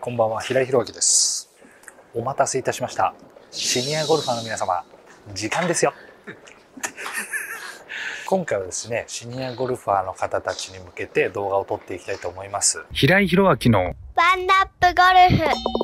こんばんは、平井宏明です。お待たせいたしました。シニアゴルファーの皆様、時間ですよ。今回はですね、シニアゴルファーの方たちに向けて動画を撮っていきたいと思います。平井宏明のワンダップゴルフ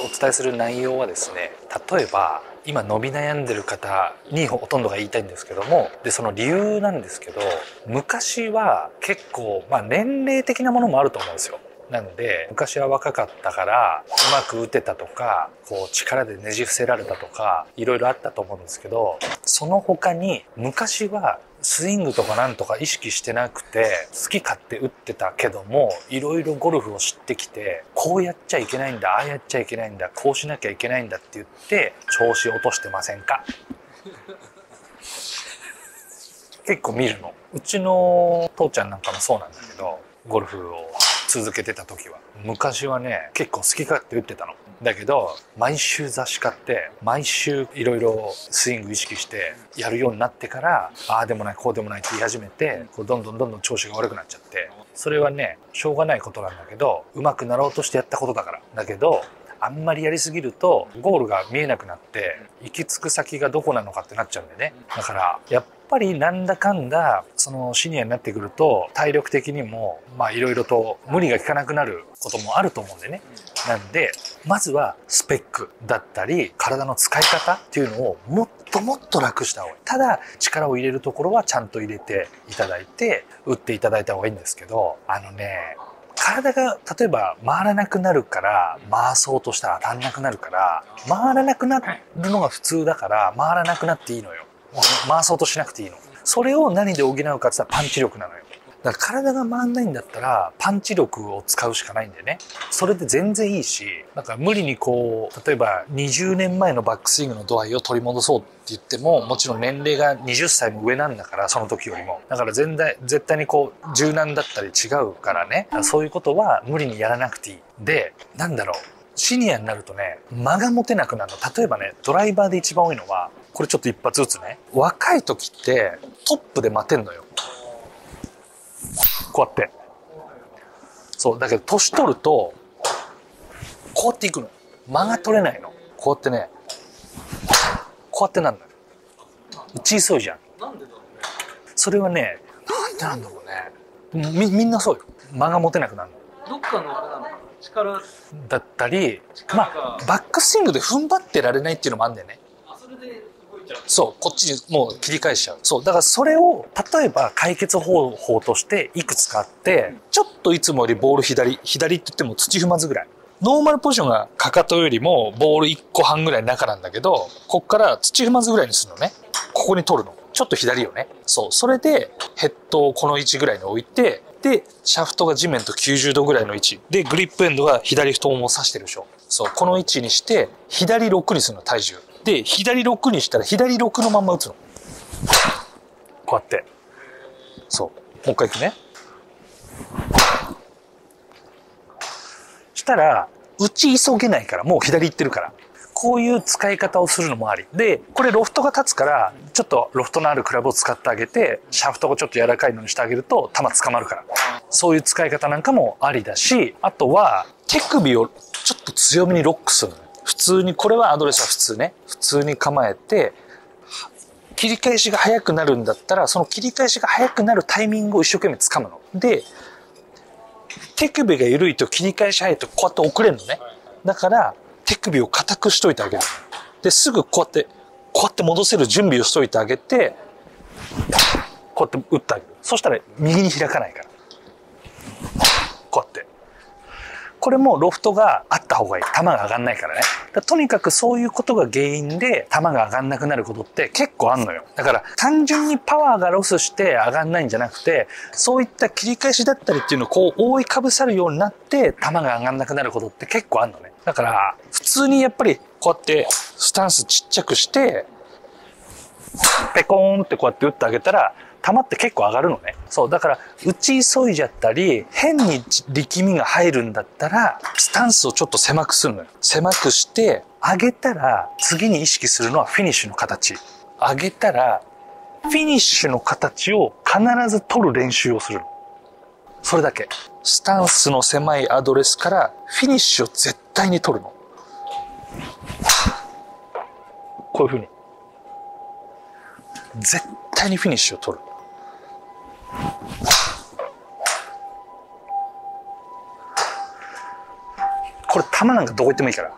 お伝えする内容はですね例えば今伸び悩んでる方にほとんどが言いたいんですけどもでその理由なんですけど昔は結構、まあ、年齢的なものもあると思うんですよ。なんで昔は若かったからうまく打てたとかこう力でねじ伏せられたとかいろいろあったと思うんですけどその他に昔はスイングとかなんとか意識してなくて好き勝手打ってたけどもいろいろゴルフを知ってきてこうやっちゃいけないんだああやっちゃいけないんだこうしなきゃいけないんだって言って調子落としてませんか？結構見るの。うちの父ちゃんなんかもそうなんだけどゴルフを続けてた時は。昔はね結構好き勝手打ってたの。だけど毎週雑誌買って毎週いろいろスイング意識してやるようになってからああでもないこうでもないって言い始めてこうどんどんどんどん調子が悪くなっちゃって。それはねしょうがないことなんだけど上手くなろうとしてやったことだから。だけどあんまりやりすぎるとゴールが見えなくなって行き着く先がどこなのかってなっちゃうんでね。だからやっぱりなんだかんだそのシニアになってくると体力的にもまあいろいろと無理が効かなくなることもあると思うんでね。なんでまずはスペックだったり体の使い方っていうのをもっともっと楽した方がいい。ただ力を入れるところはちゃんと入れていただいて打っていただいた方がいいんですけどあのね体が例えば回らなくなるから回そうとしたら当たんなくなるから回らなくなるのが普通だから回らなくなっていいのよ。回そうとしなくていいの。それを何で補うかって言ったらパンチ力なのよ。だから体が回んないんだったらパンチ力を使うしかないんでね。それで全然いいしなんか無理にこう例えば20年前のバックスイングの度合いを取り戻そうって言ってももちろん年齢が20歳も上なんだからその時よりも。だから全然絶対にこう柔軟だったり違うからね。らそういうことは無理にやらなくていい。でなんだろう。シニアになるとね間が持てなくなるの。例えばねドライバーで一番多いのはこれちょっと一発ずつね。若い時ってトップで待てんのよ。こうやって。そうだけど年取るとこうやっていくの。間が取れないの。こうやってね。こうやってなんだよ。打ち急いじゃん。それはねなんでなんだろうね。みみんなそうよ。間が持てなくなるの。どっかのあれなのかな。力。だったりまあバックスイングで踏ん張ってられないっていうのもあるんだよね。あそうこっちにもう切り返しちゃう。そうだからそれを例えば解決方法としていくつかあってちょっといつもよりボール左左って言っても土踏まずぐらい。ノーマルポジションがかかとよりもボール1個半ぐらい中なんだけどこっから土踏まずぐらいにするのね。ここに取るの。ちょっと左よね。そう。それでヘッドをこの位置ぐらいに置いてでシャフトが地面と90度ぐらいの位置。でグリップエンドが左太ももを指してるでしょ。そう。この位置にして左6にするの体重で左6にしたら左6のまんま打つの。こうやって。そう。もう一回いくね。したら打ち急げないからもう左行ってるから。こういう使い方をするのもあり。でこれロフトが立つからちょっとロフトのあるクラブを使ってあげてシャフトがちょっと柔らかいのにしてあげると球捕まるから。そういう使い方なんかもありだしあとは手首をちょっと強めにロックするのね普通にこれはアドレスは普通ね。普通に構えて切り返しが早くなるんだったらその切り返しが早くなるタイミングを一生懸命掴むの。で手首が緩いと切り返し早いとこうやって遅れるのね。だから手首を固くしといてあげる。ですぐこうやってこうやって戻せる準備をしといてあげてこうやって打ってあげる。そしたら右に開かないから。こうやって。これもロフトがあった方がいい。球が上がんないからね。とにかくそういうことが原因で球が上がんなくなることって結構あんのよ。だから単純にパワーがロスして上がんないんじゃなくてそういった切り返しだったりっていうのをこう覆いかぶさるようになって球が上がんなくなることって結構あんのね。だから普通にやっぱりこうやってスタンスちっちゃくしてペコーンってこうやって打ってあげたら球って結構上がるのね。そう。だから、打ち急いじゃったり、変に力みが入るんだったら、スタンスをちょっと狭くするのよ。狭くして、上げたら、次に意識するのはフィニッシュの形。上げたら、フィニッシュの形を必ず取る練習をするの。それだけ。スタンスの狭いアドレスからフィニッシュを絶対に取るの。こういう風に。絶対にフィニッシュを取る。これ球なんかどこ行ってもいいから。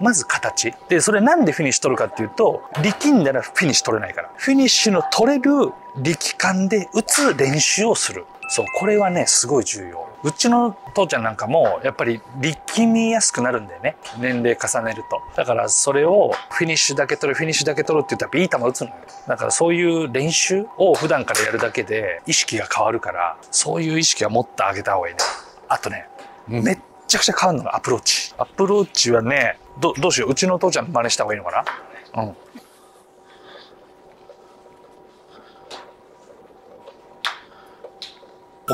まず形。で、それなんでフィニッシュ取るかっていうと、力んだらフィニッシュ取れないから。フィニッシュの取れる力感で打つ練習をする。そう、これはね、すごい重要。うちの父ちゃんなんかも、やっぱり力みやすくなるんだよね。年齢重ねると。だからそれをフィニッシュだけ取る、フィニッシュだけ取るって言ったらいい球打つのよ。だからそういう練習を普段からやるだけで意識が変わるから、そういう意識は持ってあげた方がいいね。あとね、めっちゃくちゃ変わるのがアプローチ。アプローチはね、どどうしよう。うちの父ちゃんの真似した方がいいのかな？うん。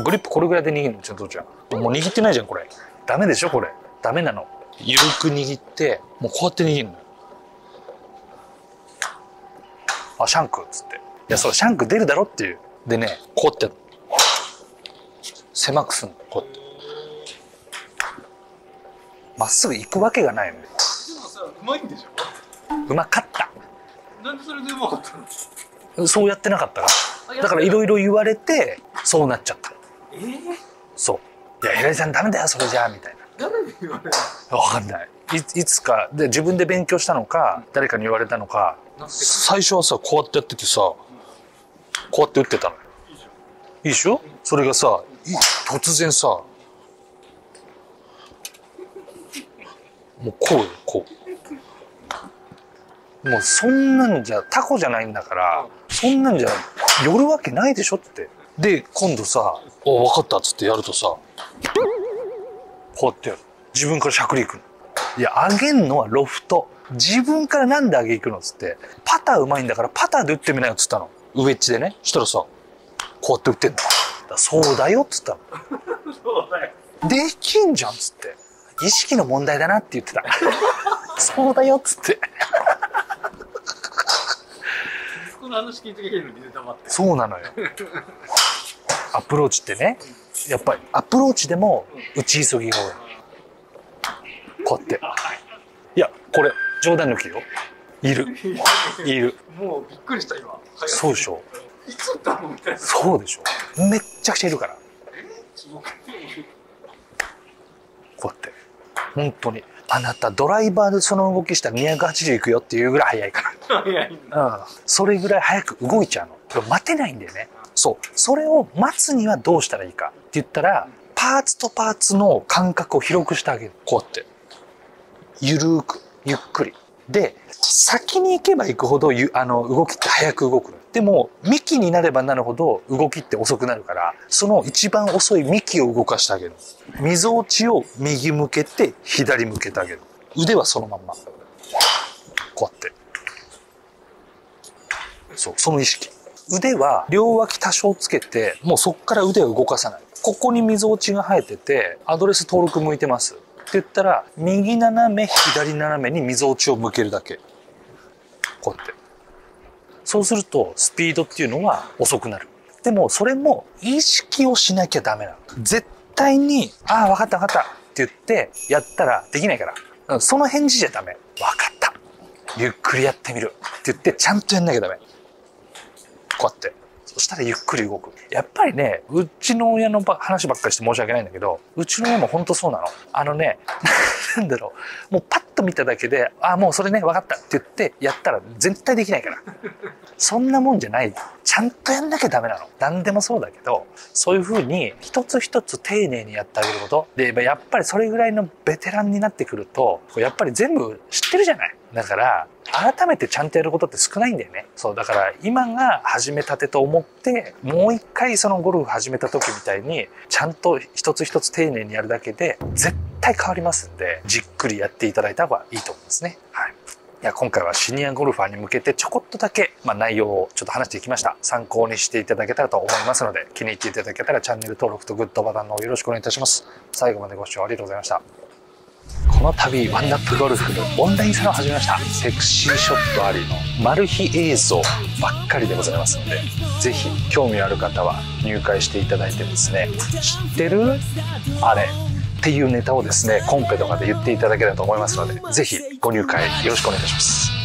グリップこれぐらいで握るのうちの父ちゃん。もう握ってないじゃん、これ。ダメでしょ、これ。ダメなの。ゆるく握って、もうこうやって握るのよ。あ、シャンクっつって。いや、そう、シャンク出るだろっていう。でね、こうやって、狭くすんの、こうやって。まっすぐ行くわけがないのよ。でもさ、うまいんでしうまかった。ょなんでそれでうまかったの？そうやってなかったから。だからいろいろ言われて、そうなっちゃったの。えー、そう。いや、平井さんダメだよ、それじゃあ、みたい誰に言われるな。わかんない。いいつか、で、自分で勉強したのか、誰かに言われたのか、の最初はさ、こうやってやっててさ、こうやって打ってたのよ。いいでしょ？それがさ、い突然さ、もうこうよ、こう。もうそんなんじゃ、タコじゃないんだから、そんなんじゃ、寄るわけないでしょって。で、今度さ、お、分かったっつってやるとさ、こうやってやる。自分からしゃくり行くの。いや、上げんのはロフト。自分からなんで上げ行くのっつって、パターうまいんだからパターで打ってみなよっつったの。ウェッジでね。したらさ、こうやって打ってんの。そうだよっつったの。そうだよ。できんじゃんっつって。意識の問題だなって言ってた。そうだよっつって。この話聞いてくれるのに黙って。そうなのよ。アプローチってね、やっぱりアプローチでも打ち急ぎが多い。こうやって。いや、これ、冗談抜きよ。いる。いる。もうびっくりした今。そうでしょ。いつ打ったのみたいな。そうでしょ。めっちゃくちゃいるから。こうやって。本当に。あなたドライバーでその動きしたら280いくよっていうぐらい速いから。早い。うん。それぐらい早く動いちゃうの。待てないんだよね。そう。それを待つにはどうしたらいいかって言ったら、パーツとパーツの間隔を広くしてあげる。こうやって。ゆるーく、ゆっくり。で、先に行けば行くほど、あの、動きって早く動くの。でも、幹になればなるほど動きって遅くなるから、その一番遅い幹を動かしてあげる。溝落ちを右向けて、左向けてあげる。腕はそのまんま。こうやって。そう、その意識。腕は両脇多少つけて、もうそこから腕を動かさない。ここに溝落ちが生えてて、アドレス登録向いてます。って言ったら、右斜め、左斜めに溝落ちを向けるだけ。こうやって。そうすると、スピードっていうのは遅くなる。でも、それも意識をしなきゃダメなの。絶対に、ああ、わかったわかったって言って、やったらできないから。その返事じゃダメ。わかった。ゆっくりやってみる。って言って、ちゃんとやんなきゃダメ。こうやって。そしたらゆっくり動く。やっぱりね、うちの親の話ばっかりして申し訳ないんだけど、うちの親も本当そうなの。あのね、なんだろう。もうパッと見ただけで、あ、もうそれね、分かったって言って、やったら絶対できないから。そんなもんじゃない。ちゃんとやんなきゃダメなの。何でもそうだけど、そういうふうに一つ一つ丁寧にやってあげること。で、やっぱりそれぐらいのベテランになってくると、やっぱり全部知ってるじゃない。だから、改めてちゃんとやることって少ないんだよね。そう、だから今が始めたてと思って、もう一回そのゴルフ始めた時みたいに、ちゃんと一つ一つ丁寧にやるだけで、絶対変わりますんで、じっくりやっていただいた方がいいと思いますね。はい。いや、今回はシニアゴルファーに向けてちょこっとだけ、まあ、内容をちょっと話していきました。参考にしていただけたらと思いますので、気に入っていただけたらチャンネル登録とグッドボタンのよろしくお願いいたします。最後までご視聴ありがとうございました。この度ワンナップゴルフのオンラインサロン始めました。セクシーショットありのマル秘映像ばっかりでございますのでぜひ興味ある方は入会していただいてですね知ってる？あれ？っていうネタをですねコンペとかで言っていただければと思いますのでぜひご入会よろしくお願いいたします。